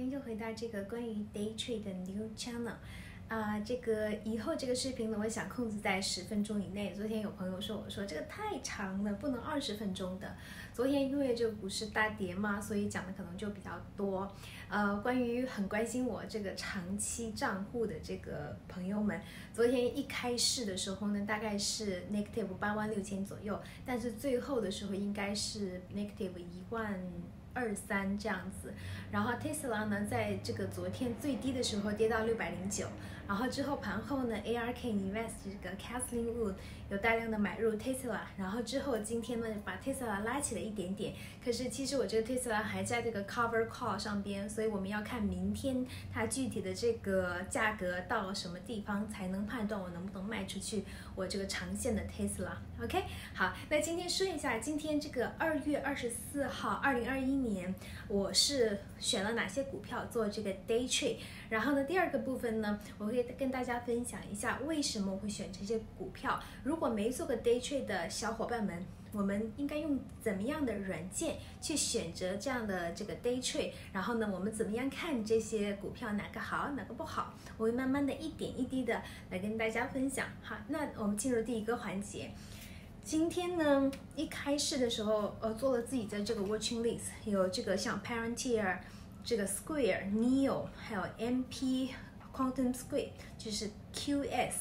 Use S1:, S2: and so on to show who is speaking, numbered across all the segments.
S1: 迎又回到这个关于 Day Trade 的 New Channel。啊、这个以后这个视频呢，我想控制在十分钟以内。昨天有朋友说我说这个太长了，不能二十分钟的。昨天因为这个股市大跌嘛，所以讲的可能就比较多。呃，关于很关心我这个长期账户的这个朋友们，昨天一开市的时候呢，大概是 negative 八万六千左右，但是最后的时候应该是 negative 一万。二三这样子，然后特斯拉呢，在这个昨天最低的时候跌到六百零九，然后之后盘后呢，ARK Invest 这个 Kathleen Wood 有大量的买入 Tesla，然后之后今天呢，把 Tesla 拉起了一点点，可是其实我这个 Tesla 还在这个 Cover Call 上边，所以我们要看明天它具体的这个价格到了什么地方，才能判断我能不能卖出去我这个长线的 Tesla。OK，好，那今天说一下，今天这个二月二十四号，二零二一年，我是选了哪些股票做这个 Day Trade。然后呢，第二个部分呢，我会跟大家分享一下为什么我会选这些股票。如果没做过 Day Trade 的小伙伴们，我们应该用怎么样的软件去选择这样的这个 Day Trade？然后呢，我们怎么样看这些股票哪个好，哪个不好？我会慢慢的一点一滴的来跟大家分享。好，那我们进入第一个环节。今天呢，一开市的时候，呃，做了自己的这个 watching list，有这个像 Palantir、这个 Square、Neo，还有 MP、Quantum Square，就是 QS，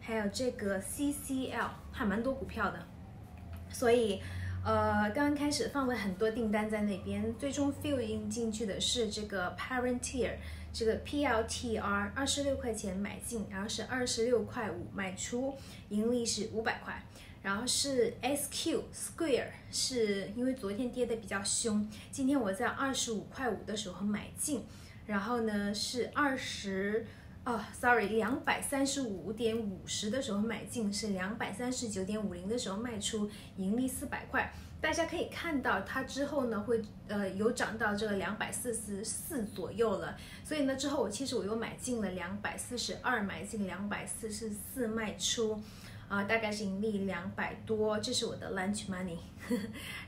S1: 还有这个 CCL，还蛮多股票的。所以，呃，刚刚开始放了很多订单在那边，最终 fill in 进去的是这个 Parenteer，这个 PLTR 二十六块钱买进，然后是二十六块五卖出，盈利是五百块。然后是 SQ Square，是因为昨天跌的比较凶，今天我在二十五块五的时候买进，然后呢是二十，哦，sorry，两百三十五点五十的时候买进，是两百三十九点五零的时候卖出，盈利四百块。大家可以看到它之后呢会呃有涨到这个两百四十四左右了，所以呢之后我其实我又买进了两百四十二，买进两百四十四卖出。啊，大概是盈利两百多，这是我的 lunch money。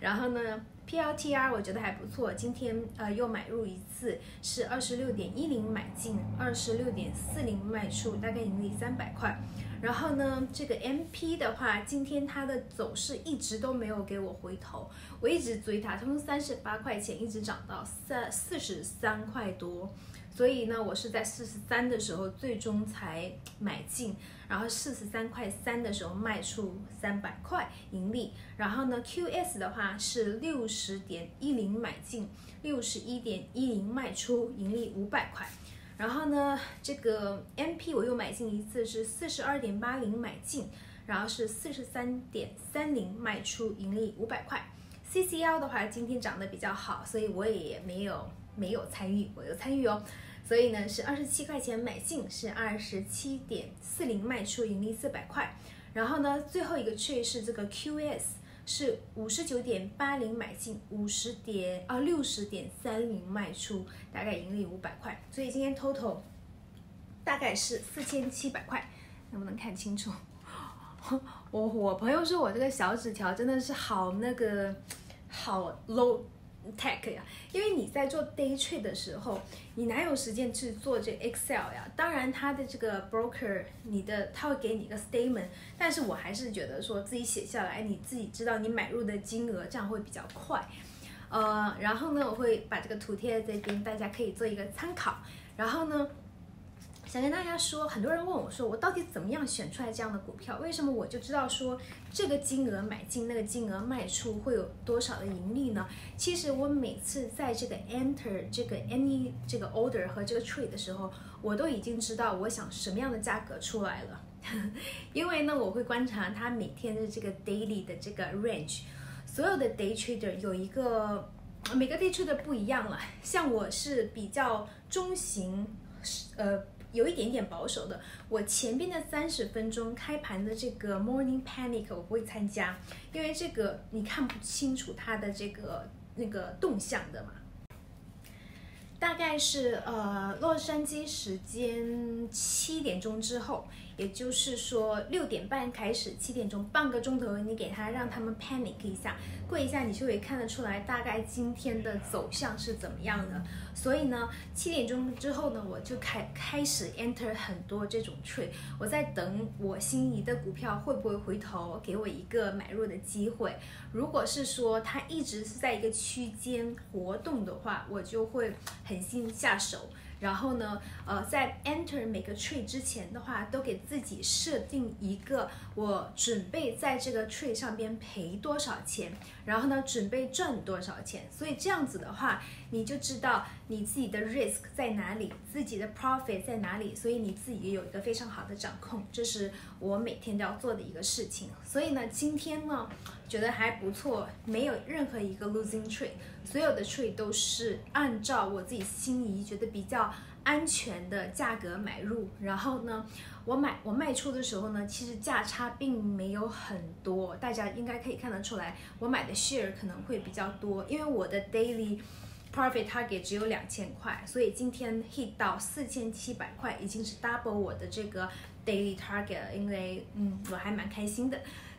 S1: 然后呢，PLTR 我觉得还不错，今天呃又买入一次，是二十六点一零买进，二十六点四零卖出，大概盈利三百块。然后呢，这个 MP 的话，今天它的走势一直都没有给我回头，我一直追它，从三十八块钱一直涨到三四十三块多。所以呢，我是在四十三的时候最终才买进，然后四十三块三的时候卖出三百块盈利。然后呢，QS 的话是六十点一零买进，六十一点一零卖出，盈利五百块。然后呢，这个 MP 我又买进一次，是四十二点八零买进，然后是四十三点三零卖出，盈利五百块。CCL 的话今天涨得比较好，所以我也没有没有参与，我有参与哦。所以呢，是二十七块钱买进，是二十七点四零卖出，盈利四百块。然后呢，最后一个 trade 是这个 QS，是五十九点八零买进，五十点啊六十点三零卖出，大概盈利五百块。所以今天 total 大概是四千七百块，能不能看清楚？我我朋友说我这个小纸条真的是好那个好 low。tech 呀，因为你在做 day trade 的时候，你哪有时间去做这 Excel 呀？当然，他的这个 broker，你的他会给你一个 statement，但是我还是觉得说自己写下来，你自己知道你买入的金额，这样会比较快。呃，然后呢，我会把这个图贴在这边，大家可以做一个参考。然后呢，想跟大家说，很多人问我说，我到底怎么样选出来这样的股票？为什么我就知道说这个金额买进，那个金额卖出会有多少的盈利呢？其实我每次在这个 enter 这个 any 这个 order 和这个 trade 的时候，我都已经知道我想什么样的价格出来了，因为呢，我会观察它每天的这个 daily 的这个 range。所有的 day trader 有一个每个 day trader 不一样了，像我是比较中型，呃。有一点点保守的，我前边的三十分钟开盘的这个 morning panic 我不会参加，因为这个你看不清楚它的这个那个动向的嘛。大概是呃洛杉矶时间七点钟之后，也就是说六点半开始，七点钟半个钟头，你给他让他们 panic 一下，跪一下，你就会看得出来大概今天的走向是怎么样的。所以呢，七点钟之后呢，我就开开始 enter 很多这种 trade，我在等我心仪的股票会不会回头给我一个买入的机会。如果是说它一直是在一个区间活动的话，我就会狠心下手。然后呢，呃，在 enter 每个 trade 之前的话，都给自己设定一个我准备在这个 trade 上边赔多少钱，然后呢，准备赚多少钱。所以这样子的话，你就知道你自己的 risk 在哪里，自己的 profit 在哪里，所以你自己也有一个非常好的掌控。这是我每天都要做的一个事情。所以呢，今天呢，觉得还不错，没有任何一个 losing trade，所有的 trade 都是按照我自己心仪觉得比较安全的价格买入。然后呢，我买我卖出的时候呢，其实价差并没有很多，大家应该可以看得出来，我买的 share 可能会比较多，因为我的 daily profit target 只有两千块，所以今天 hit 到四千七百块，已经是 double 我的这个 daily target，因为嗯，我还蛮开心的。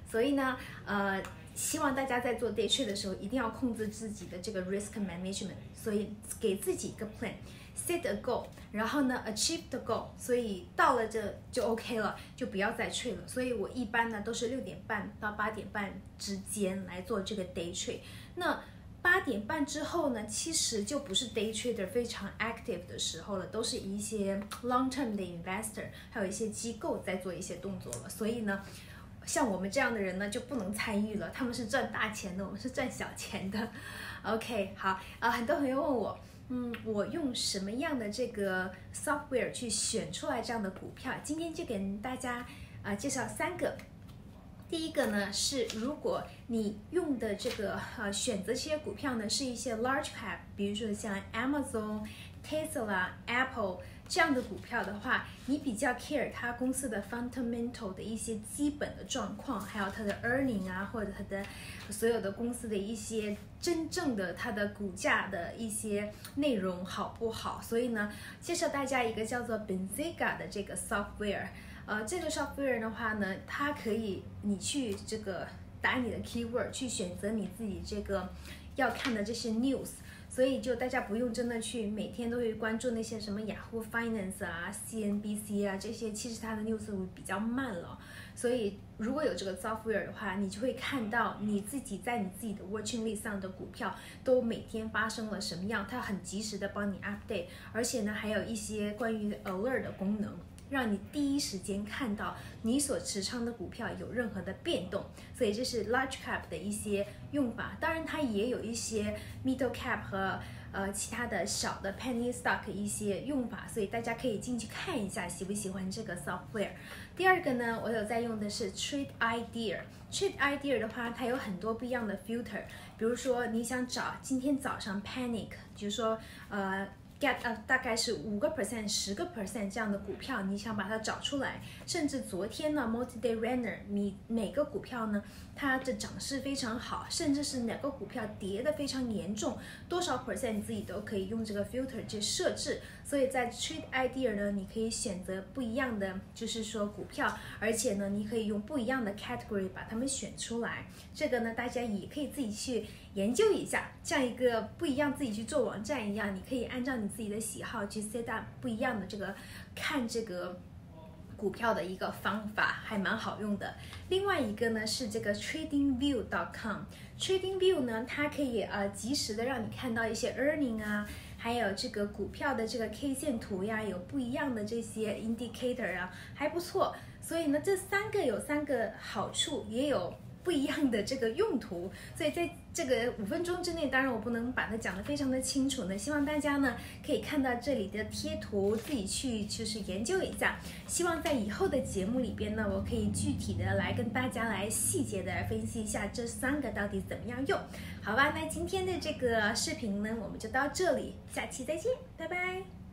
S1: 所以呢，呃，希望大家在做 day trade 的时候，一定要控制自己的这个 risk management。所以给自己一个 plan，set a goal，然后呢，achieve the goal。所以到了这就 OK 了，就不要再 trade 了。所以我一般呢都是六点半到八点半之间来做这个 day trade。那八点半之后呢，其实就不是 day trader 非常 active 的时候了，都是一些 long term 的 investor，还有一些机构在做一些动作了。所以呢。像我们这样的人呢，就不能参与了。他们是赚大钱的，我们是赚小钱的。OK，好啊，很多朋友问我，嗯，我用什么样的这个 software 去选出来这样的股票？今天就给大家啊介绍三个。第一个呢是，如果你用的这个呃选择这些股票呢是一些 large cap，比如说像 Amazon、Tesla、Apple。这样的股票的话，你比较 care 它公司的 fundamental 的一些基本的状况，还有它的 earning 啊，或者它的所有的公司的一些真正的它的股价的一些内容好不好？所以呢，介绍大家一个叫做 Benziga 的这个 software。呃，这个 software 的话呢，它可以你去这个打你的 keyword 去选择你自己这个要看的这些 news。所以就大家不用真的去每天都会关注那些什么雅虎 Finance 啊、CNBC 啊这些，其实它的 news 会比较慢了。所以如果有这个 software 的话，你就会看到你自己在你自己的 watching list 上的股票都每天发生了什么样，它很及时的帮你 update，而且呢还有一些关于 alert 的功能。让你第一时间看到你所持仓的股票有任何的变动，所以这是 large cap 的一些用法。当然，它也有一些 middle cap 和呃其他的小的 penny stock 一些用法，所以大家可以进去看一下，喜不喜欢这个 software。第二个呢，我有在用的是 Trade Idea。Trade Idea 的话，它有很多不一样的 filter，比如说你想找今天早上 panic，就是说呃。Get up 大概是五个 percent 十个 percent 这样的股票，你想把它找出来，甚至昨天呢 multi day runner，你每个股票呢，它的涨势非常好，甚至是哪个股票跌的非常严重，多少 percent 你自己都可以用这个 filter 去设置。所以在 trade idea 呢，你可以选择不一样的，就是说股票，而且呢，你可以用不一样的 category 把它们选出来。这个呢，大家也可以自己去研究一下，像一个不一样自己去做网站一样，你可以按照你自己的喜好去 set up 不一样的这个看这个股票的一个方法，还蛮好用的。另外一个呢是这个 tradingview.com，tradingview 呢，它可以呃及时的让你看到一些 earning 啊。还有这个股票的这个 K 线图呀，有不一样的这些 indicator 啊，还不错。所以呢，这三个有三个好处，也有。不一样的这个用途，所以在这个五分钟之内，当然我不能把它讲得非常的清楚呢。希望大家呢可以看到这里的贴图，自己去就是研究一下。希望在以后的节目里边呢，我可以具体的来跟大家来细节的分析一下这三个到底怎么样用，好吧？那今天的这个视频呢，我们就到这里，下期再见，拜拜。